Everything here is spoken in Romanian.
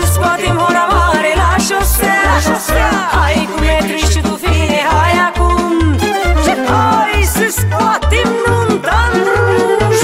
să scoatem hora mare la șosea, la șosea. Hai cu metri și tu fie, hai acum. Și hai să scoatem nunta în ruj